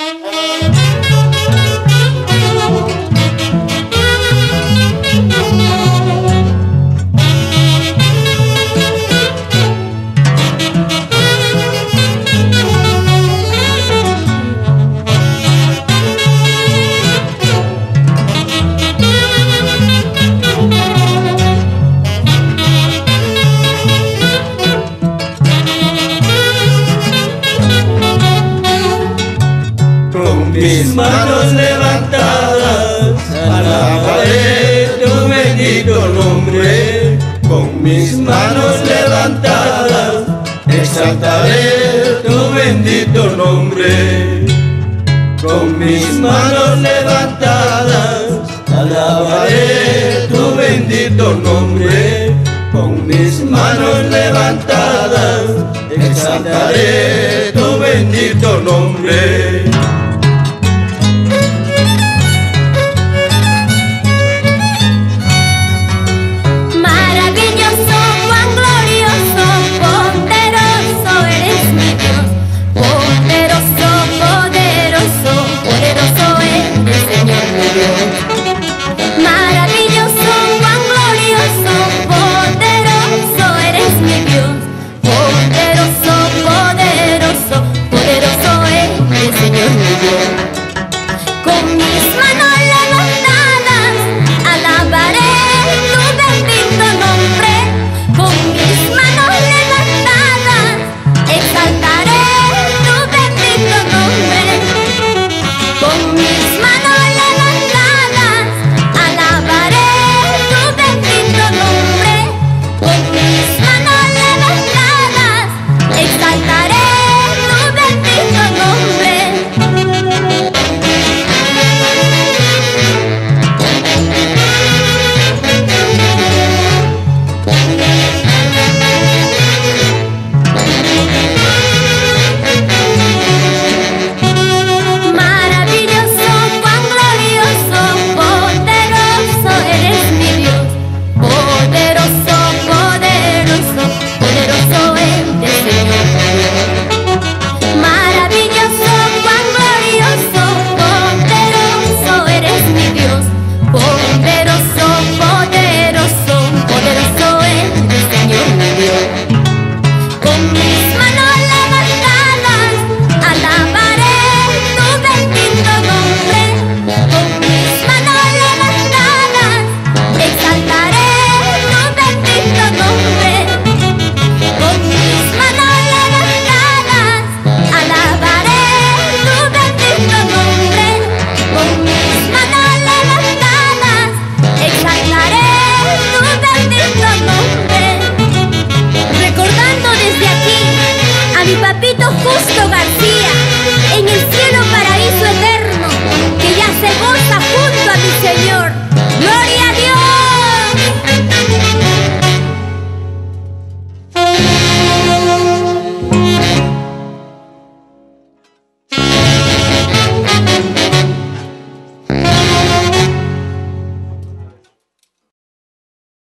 Thank you. Mis manos levantadas, alabaré tu bendito nombre. Con mis manos levantadas, exaltaré tu bendito nombre. Con mis manos levantadas, alabaré tu bendito nombre. Con mis manos levantadas, exaltaré tu bendito nombre.